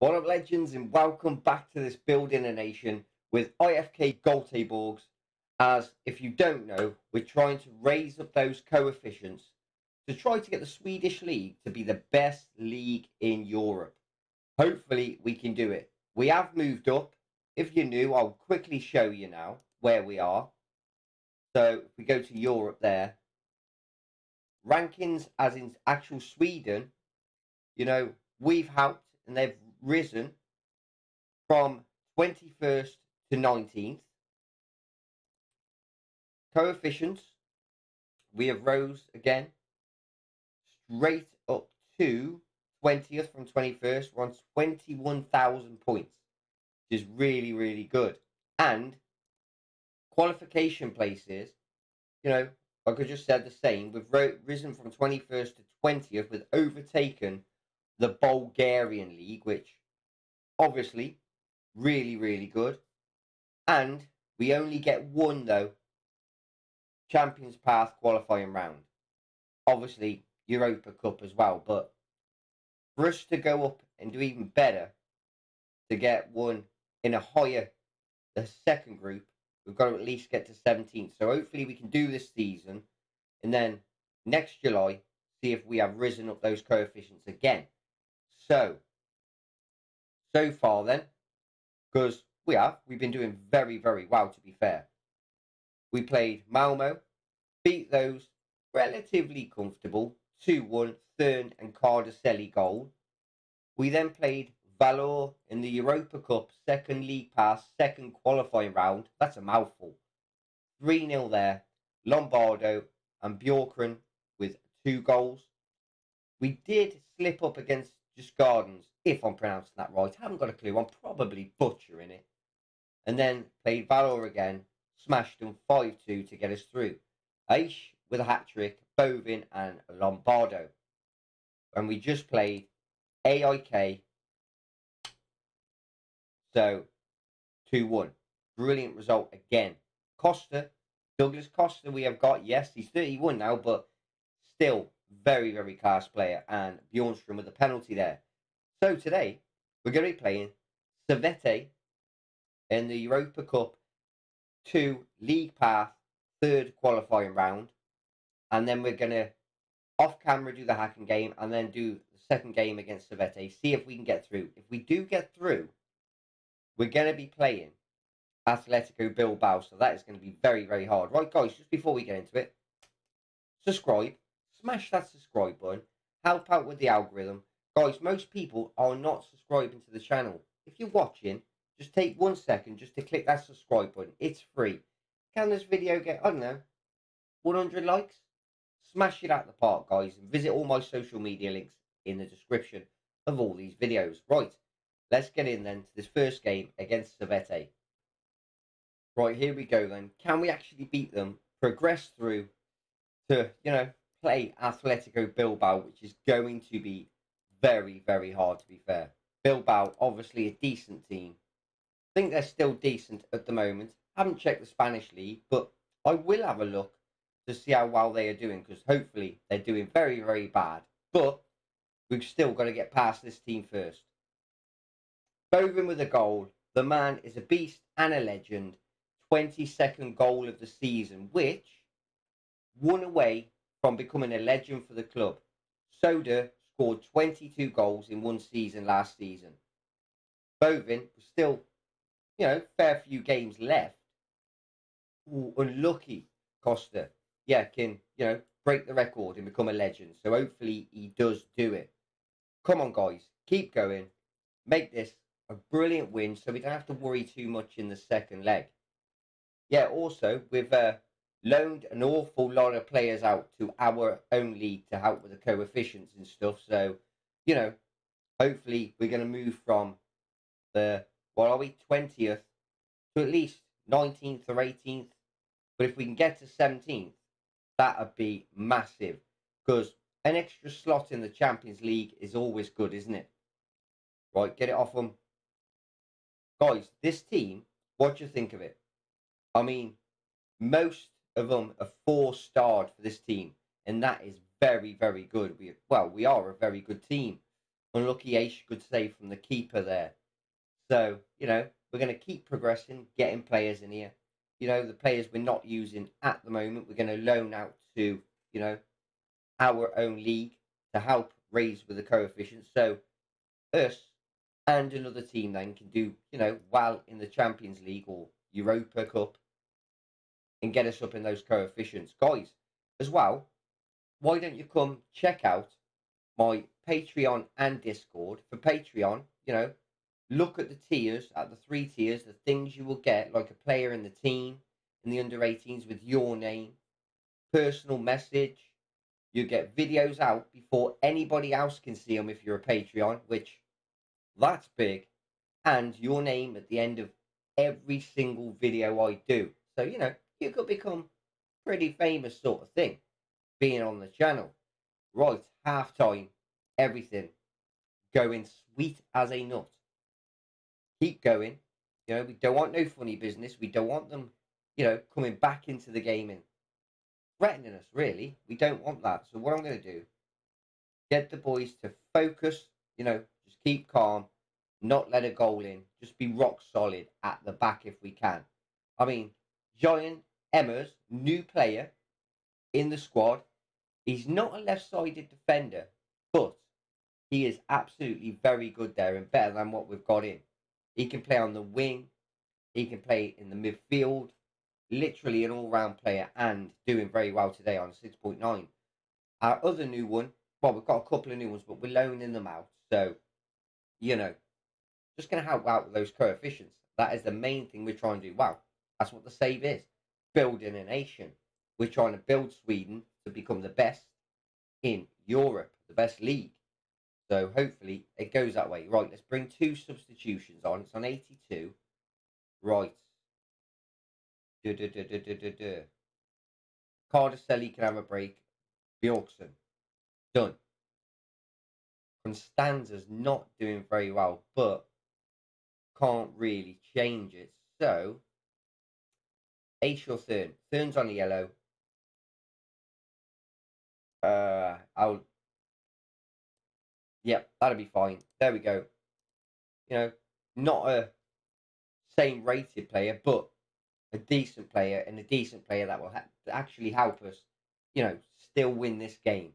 What up, legends, and welcome back to this Building a Nation with IFK Göteborgs. As if you don't know, we're trying to raise up those coefficients to try to get the Swedish league to be the best league in Europe. Hopefully, we can do it. We have moved up. If you're new, I'll quickly show you now where we are. So, if we go to Europe there, rankings as in actual Sweden, you know, we've helped and they've risen from 21st to 19th. Coefficients, we have rose again straight up to 20th from 21st. We're on 21,000 points, which is really, really good. And qualification places, you know, like I just said, the same. We've risen from 21st to 20th, we've overtaken the Bulgarian League, which obviously really, really good. And we only get one, though, Champions Path qualifying round. Obviously, Europa Cup as well. But for us to go up and do even better, to get one in a higher, the second group, we've got to at least get to 17th. So hopefully we can do this season. And then next July, see if we have risen up those coefficients again. So, so far then, because we have, we've been doing very, very well to be fair. We played Malmo, beat those relatively comfortable 2 1 Thurn and Cardacelli goal. We then played Valor in the Europa Cup second league pass, second qualifying round. That's a mouthful. 3 0 there. Lombardo and Bjorkren with two goals. We did slip up against Djurgårdens, if I'm pronouncing that right. I haven't got a clue. I'm probably butchering it. And then played Valor again, smashed them 5 2 to get us through. Aish with a hat trick, Bovin and Lombardo. And we just played AIK. So 2 1. Brilliant result again. Costa, Douglas Costa, we have got, yes, he's 31 now, but still very, very class player, and Bjornstrom with a penalty there. So today, we're going to be playing Servette in the Europa Cup 2 League Path third qualifying round. And then we're going to off camera do the hacking game and then do the second game against Servette. See if we can get through. If we do get through, we're going to be playing Atletico Bilbao. So that is going to be very, very hard. Right, guys, just before we get into it, subscribe smash that subscribe button, help out with the algorithm. Guys, most people are not subscribing to the channel. If you're watching, just take one second just to click that subscribe button. It's free. Can this video get, I don't know, 100 likes? Smash it out the park, guys, and visit all my social media links in the description of all these videos. Right, let's get in then to this first game against Servette. Right, here we go then. Can we actually beat them, progress through to, you know, play Atletico Bilbao, which is going to be very, very hard to be fair. Bilbao, obviously a decent team. I think they're still decent at the moment. Haven't checked the Spanish league, but I will have a look to see how well they are doing because hopefully they're doing very, very bad. But we've still got to get past this team first. Bovin with a goal. The man is a beast and a legend. 22nd goal of the season, which won away from becoming a legend for the club. Soda scored 22 goals in one season last season. Bovin was still, you know, fair few games left. Ooh, unlucky Costa. Yeah, can, you know, break the record and become a legend. So hopefully he does do it. Come on, guys. Keep going. Make this a brilliant win so we don't have to worry too much in the second leg. Yeah, also with uh, loaned an awful lot of players out to our own league to help with the coefficients and stuff. So, you know, hopefully we're going to move from the, what are we, 20th to at least 19th or 18th. But if we can get to 17th, that would be massive because an extra slot in the Champions League is always good, isn't it? Right, get it off them. Guys, this team, what do you think of it? I mean, most of them are four starred for this team, and that is very, very good. We well, we are a very good team. Unlucky Ace, good save from the keeper there. So, you know, we're going to keep progressing, getting players in here. You know, the players we're not using at the moment, we're going to loan out to, you know, our own league to help raise with the coefficient. So, us and another team then can do, you know, well in the Champions League or Europa Cup and get us up in those coefficients. Guys, as well, why don't you come check out my Patreon and Discord? For Patreon, you know, look at the tiers, at the three tiers, the things you will get, like a player in the team, in the under 18s with your name, personal message. You get videos out before anybody else can see them if you're a Patreon, which that's big. And your name at the end of every single video I do. So, you know, you could become pretty famous sort of thing being on the channel. Right, half time, everything going sweet as a nut. Keep going. You know, we don't want no funny business. We don't want them, you know, coming back into the game and threatening us, really. We don't want that. So what I'm going to do, get the boys to focus, you know, just keep calm, not let a goal in, just be rock solid at the back if we can. I mean, Giant Emmers, new player in the squad. He's not a left-sided defender, but he is absolutely very good there and better than what we've got in. He can play on the wing. He can play in the midfield. Literally an all-round player and doing very well today on 6.9. Our other new one, well, we've got a couple of new ones, but we're loaning them out. So, you know, just going to help out with those coefficients. That is the main thing we're trying to do. Wow, that's what the save is. Building a nation. We're trying to build Sweden to become the best in Europe, the best league. So hopefully it goes that way. Right, let's bring two substitutions on. It's on 82. Right. Duh, duh, duh, duh, duh, duh, duh. Cardacelli can have a break. Bjorkson. Done. Constanza's not doing very well, but can't really change it. So, Ace or Thurn. Thurn's on the yellow. Uh, I'll. Yep, that'll be fine. There we go. You know, not a same rated player, but a decent player and a decent player that will actually help us, you know, still win this game.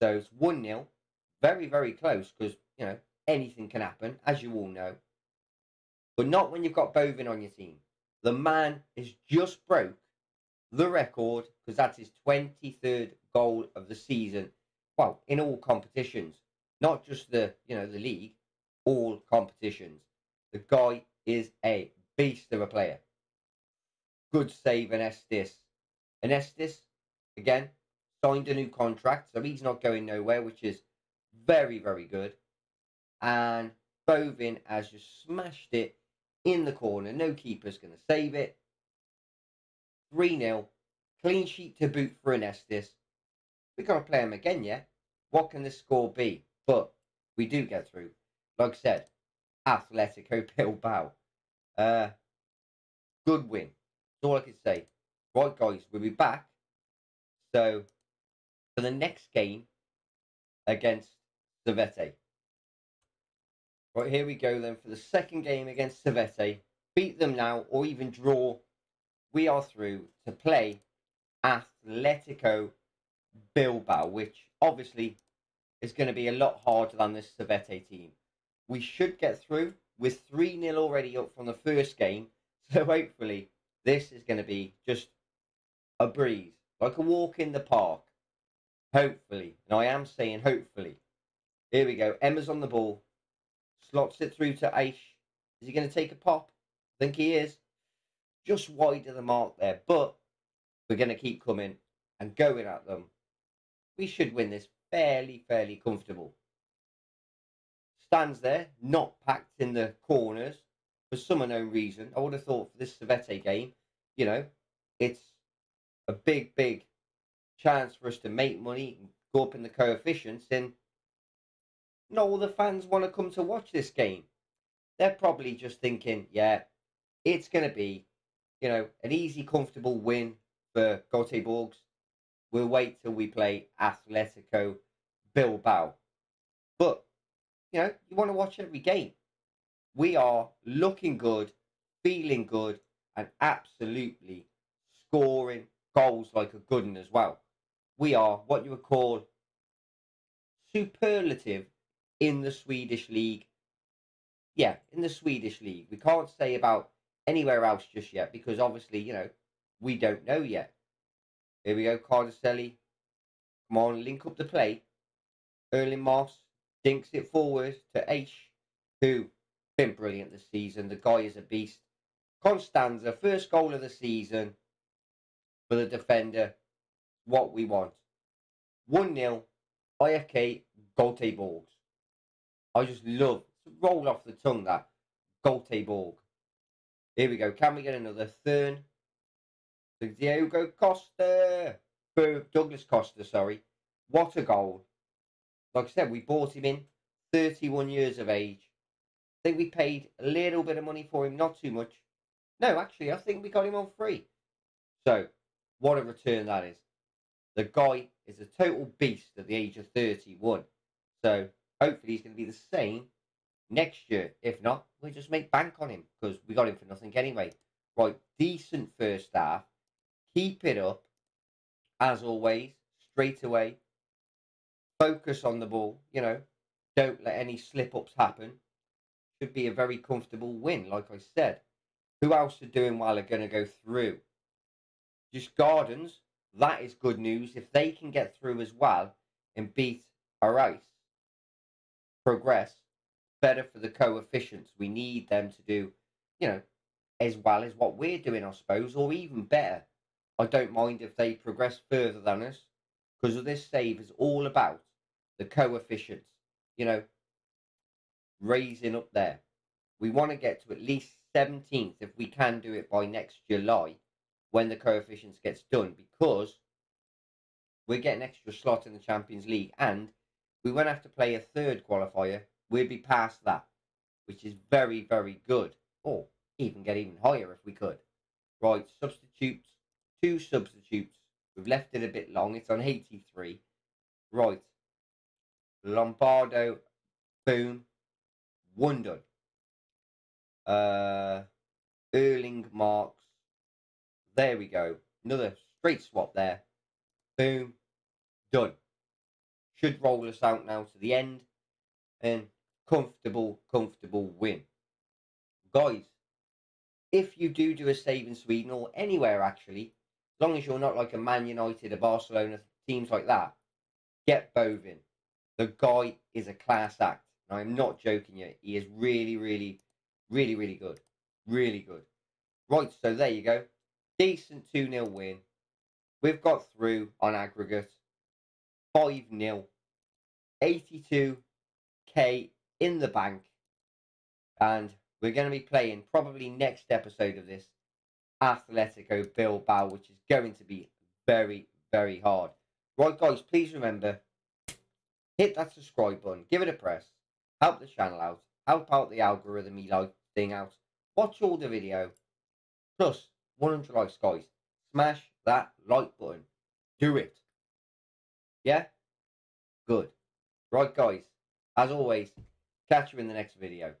So it's 1 0. Very, very close because, you know, anything can happen, as you all know. But not when you've got Bovin on your team. The man has just broke the record because that's his 23rd goal of the season. Well, in all competitions, not just the you know the league, all competitions. The guy is a beast of a player. Good save, Anestis. Anestis, again, signed a new contract, so he's not going nowhere, which is very, very good. And Bovin has just smashed it in the corner. No keeper's going to save it. 3 0. Clean sheet to boot for Anestis. We've got to play him again, yeah? What can the score be? But we do get through. Like I said, Atletico Bilbao. Uh, good win. That's all I can say. Right, guys, we'll be back. So, for the next game against Servette. Right, here we go then for the second game against Servette. Beat them now or even draw. We are through to play Atletico Bilbao, which obviously is going to be a lot harder than this Servette team. We should get through with 3 0 already up from the first game. So hopefully this is going to be just a breeze, like a walk in the park. Hopefully. And I am saying hopefully. Here we go. Emma's on the ball. Slots it through to Aish. Is he going to take a pop? I think he is. Just wide of the mark there. But we're going to keep coming and going at them. We should win this fairly, fairly comfortable. Stands there, not packed in the corners for some unknown reason. I would have thought for this Servette game, you know, it's a big, big chance for us to make money and go up in the coefficients. And not all the fans want to come to watch this game. They're probably just thinking, yeah, it's going to be, you know, an easy, comfortable win for Göteborgs. We'll wait till we play Atletico Bilbao. But you know, you want to watch every game. We are looking good, feeling good, and absolutely scoring goals like a good one as well. We are what you would call superlative in the Swedish league. Yeah, in the Swedish league. We can't say about anywhere else just yet because obviously, you know, we don't know yet. Here we go, Cardacelli. Come on, link up the play. Erling Moss dinks it forward to H, who been brilliant this season. The guy is a beast. Constanza, first goal of the season for the defender. What we want. 1 0, IFK Göteborg. I just love roll off the tongue that Göteborg. Here we go. Can we get another Thurn? Diego Costa. Douglas Costa, sorry. What a goal. Like I said, we bought him in, 31 years of age. I think we paid a little bit of money for him, not too much. No, actually, I think we got him on free. So, what a return that is. The guy is a total beast at the age of 31. So, hopefully, he's going to be the same next year. If not, we just make bank on him because we got him for nothing anyway. Right, decent first half. Keep it up, as always, straight away. Focus on the ball, you know. Don't let any slip ups happen. Should be a very comfortable win, like I said. Who else are doing well are going to go through? Djurgårdens, that is good news. If they can get through as well and beat Arais, progress, better for the coefficients. We need them to do, you know, as well as what we're doing, I suppose, or even better. I don't mind if they progress further than us, because this save is all about the coefficients, you know, raising up there. We want to get to at least 17th if we can do it by next July when the coefficients gets done because we're getting extra slot in the Champions League and we won't have to play a third qualifier we'd be past that, which is very, very good. Or even get even higher if we could. Right, substitutes, two substitutes. We've left it a bit long. It's on 83. Right. Lombardo, boom, one done. Uh, Erling Marks. There we go. Another straight swap there. Boom, done. Should roll us out now to the end. And comfortable, comfortable win. Guys, if you do do a save in Sweden or anywhere actually, as long as you're not like a Man United, a Barcelona, teams like that, get Bovin. The guy is a class act. And I'm not joking you. He is really, really, really, really good. Really good. Right, so there you go. Decent 2 0 win. We've got through on aggregate 5 0. 82k in the bank. And we're going to be playing probably next episode of this Atletico Bilbao, which is going to be very, very hard. Right, guys, please remember hit that subscribe button, give it a press, help the channel out, help out the algorithm like thing out, watch all the video, plus 100 likes, guys. Smash that like button. Do it. Yeah? Good. Right, guys. As always, Catch you in the next video.